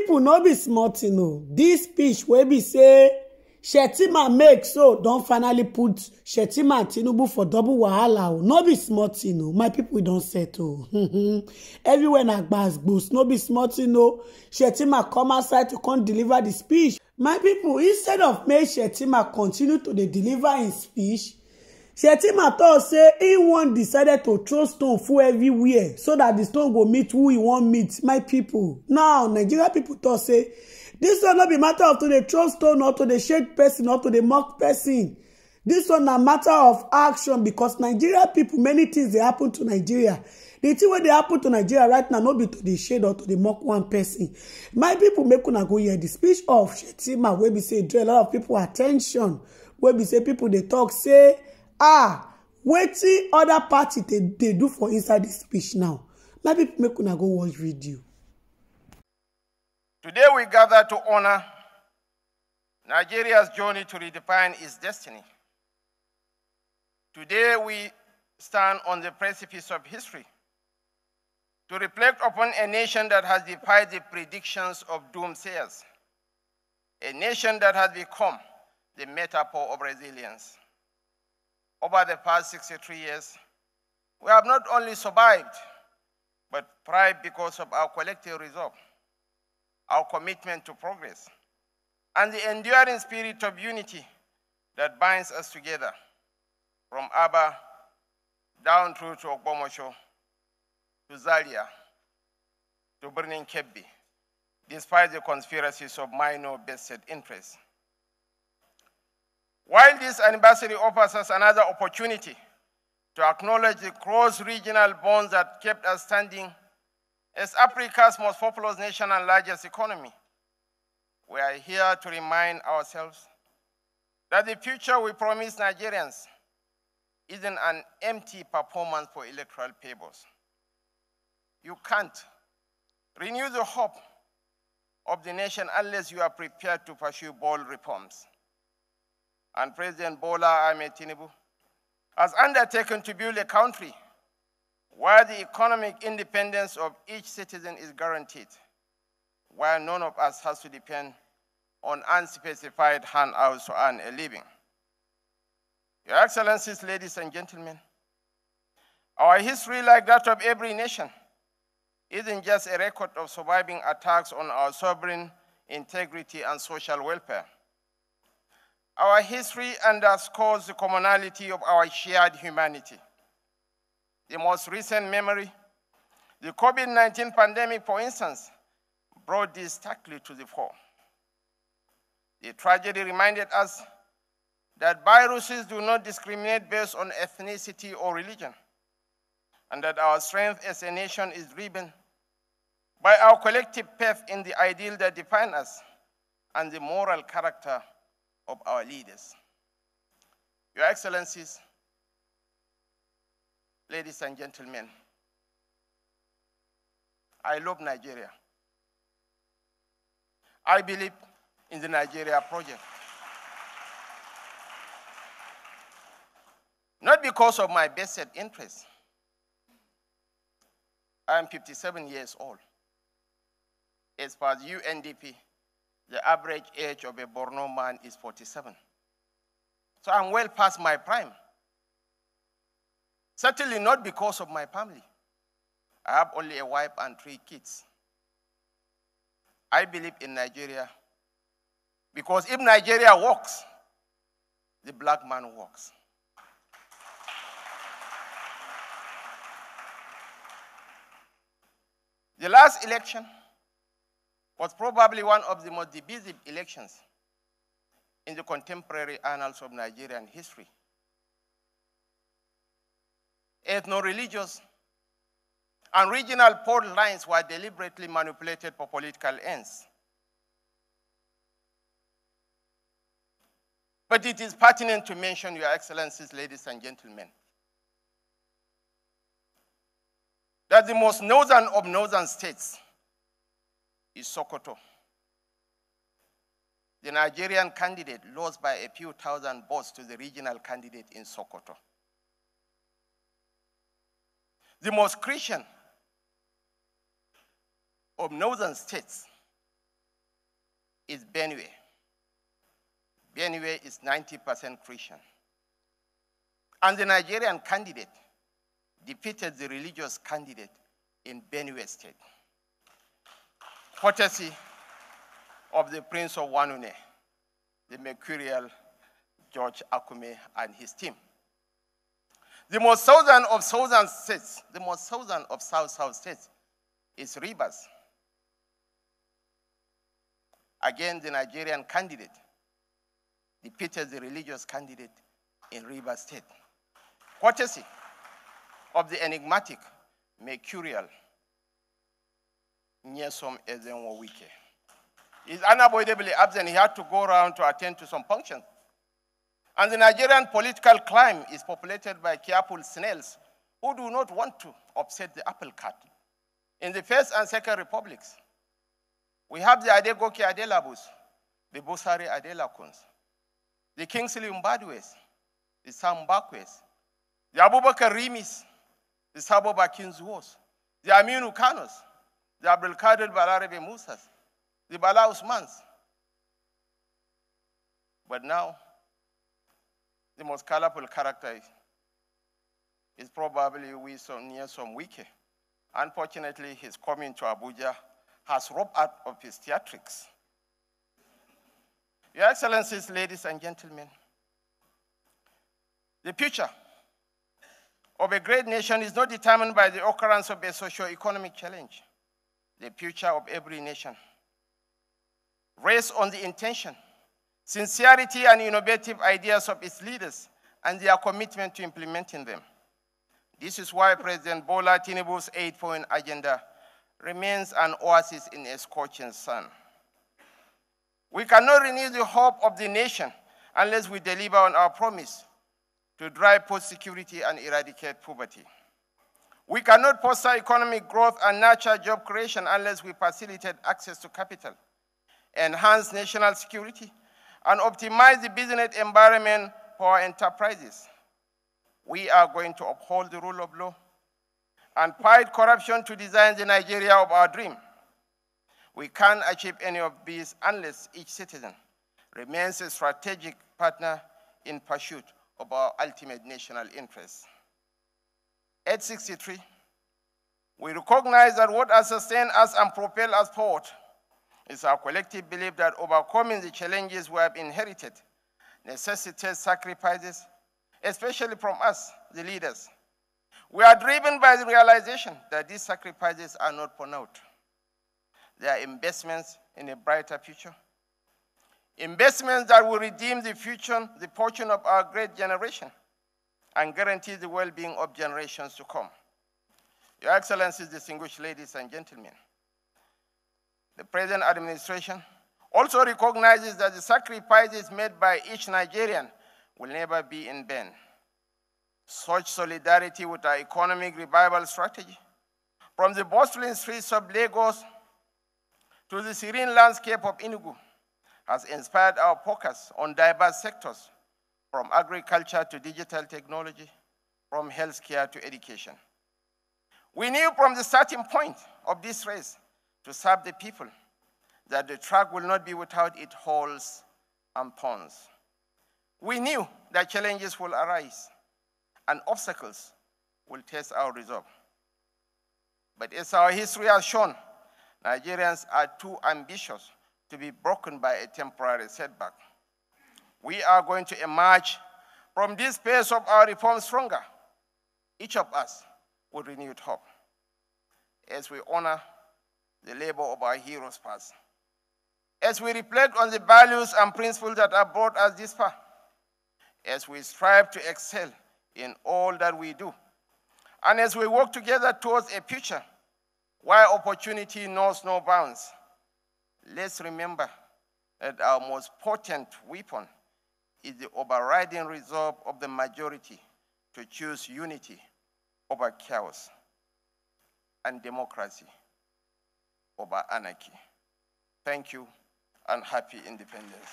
pipo no be small tin o. Dis speech wey be say shetima make so don finally put shetima tinubu for double wahala o. No be small tin o. My pipo don settle everywhere na gbas no be small tin o. Shetima come outside to come deliver di speech. My pipo instead of make shetima continue to dey deliver im speech shetima tok say e wan decided to throw stone full everywhere so dat di stone go meet who e wan meet my pipo now nigeria pipo tok say dis one no be matter of to dey throw stone or to dey shake person or to dey mock person. Dis one na matter of action because nigeria pipo many things dey happen to nigeria. Di thing wey dey happen to nigeria right now no be to dey shade or to dey mock one person. My pipo make una go hear di speech of shetima wey be say draw a lot of pipo attention wey be say pipo dey tok say ah wetin oda party dey do for inside dis speech now my pipo make una go watch video Today we gather to honor Nigeria's journey to redefine its destiny. Today we stand on the precipice of history to reflect upon a nation that has defied the predictions of doomsayers, a nation that has become the metaphor of resilience. Over the past 63 years, we have not only survived, but thrived because of our collective resolve our commitment to progress, and the enduring spirit of unity that binds us together from Aba down through to Ogbomosho, to Zaria, to Birnin Kebbi, despite the conspiracies of minor vested interests. While this anniversary offers us another opportunity to acknowledge the cross-regional bonds that kept us standing as Africa's most populous nation and largest economy, we are here to remind ourselves that the future we promise Nigerians isn't an empty performance for electoral papers. You can't renew the hope of the nation unless you are prepared to pursue bold reforms. And President Bola Ahmed Tinubu has undertaken to build a country where the economic independence of each citizen is guaranteed, where none of us has to depend on unspecified handouts to earn a living. Your Excellencies, ladies and gentlemen, our history, like that of every nation, isn't just a record of surviving attacks on our sovereign integrity and social welfare. Our history underscores the commonality of our shared humanity the most recent memory, the COVID-19 pandemic, for instance, brought this starkly to the fore. The tragedy reminded us that viruses do not discriminate based on ethnicity or religion, and that our strength as a nation is driven by our collective faith in the ideal that define us and the moral character of our leaders. Your Excellencies, ladies and gentlemen, I love Nigeria. I believe in the Nigeria project. Not because of my vested interests. I am 57 years old. As per the UNDP, the average age of a Borno man is 47. So I'm well past my prime. Certainly not because of my family. I have only a wife and three kids. I believe in Nigeria because if Nigeria works, the black man works. The last election was probably one of the most divisive elections in the contemporary annals of Nigerian history. Ethno-religious and regional fault lines were deliberately manipulated for political ends. But it is pertinent to mention, Your Excellencies, ladies and gentlemen, that the most northern of northern states is Sokoto. The Nigerian candidate lost by a few thousand votes to the regional candidate in Sokoto. The most Christian of northern states is Benue. Benue is 90% Christian. And the Nigerian candidate defeated the religious candidate in Benue State, courtesy of the Prince of Wanune, the mercurial George Akume and his team. The most southern of southern states, the most southern of south-south states is Rivers. Again, the Nigerian candidate defeated the religious candidate in Rivers State. Courtesy of the enigmatic, mercurial Nyesom Ezenwo Wike. He's unavoidably absent. He had to go around to attend to some functions. And the Nigerian political climate is populated by careful snails who do not want to upset the apple cart. In the first and second republics, we have the Adegoke Adelabus, the Busari Adelakuns, the Kingsley Mbadiwes, the Sam Mbakwes, the Abubakar Rimis, the Sabo Bakin Zuwos, the Aminu Kanos, the Abdulkadir Balarabe Musas, the Bala Usmans. But now, the most colorful character is, is probably we some, Nyesom Wike. Unfortunately, his coming to Abuja has robbed out of his theatrics. Your Excellencies, ladies and gentlemen, the future of a great nation is not determined by the occurrence of a socio-economic challenge. The future of every nation rests on the intention sincerity and innovative ideas of its leaders and their commitment to implementing them. This is why President Bola Tinubu's eight-point agenda remains an oasis in a scorching sun. We cannot renew the hope of the nation unless we deliver on our promise to drive post-security and eradicate poverty. We cannot foster economic growth and nurture job creation unless we facilitate access to capital, enhance national security, and optimize the business environment for our enterprises. We are going to uphold the rule of law and fight corruption to design the Nigeria of our dream. We can't achieve any of these unless each citizen remains a strategic partner in pursuit of our ultimate national interests. At 63, we recognize that what has sustained us and propelled us forward is our collective belief that overcoming the challenges we have inherited necessitates sacrifices, especially from us, the leaders. We are driven by the realization that these sacrifices are not for naught. They are investments in a brighter future. Investments that will redeem the future, the fortune of our great generation and guarantee the well-being of generations to come. Your Excellencies, distinguished ladies and gentlemen, the present administration also recognizes that the sacrifices made by each Nigerian will never be in vain. Such solidarity with our economic revival strategy, from the bustling streets of Lagos to the serene landscape of Enugu, has inspired our focus on diverse sectors, from agriculture to digital technology, from healthcare to education. We knew from the starting point of this race to serve the people, that the track will not be without its holes and ponds. We knew that challenges will arise and obstacles will test our resolve. But as our history has shown, Nigerians are too ambitious to be broken by a temporary setback. We are going to emerge from this phase of our reform stronger, each of us with renewed hope, as we honor the labor of our heroes past. As we reflect on the values and principles that have brought us this far, as we strive to excel in all that we do, and as we work together towards a future where opportunity knows no bounds, let's remember that our most potent weapon is the overriding resolve of the majority to choose unity over chaos and democracy over anarchy. Thank you and happy independence.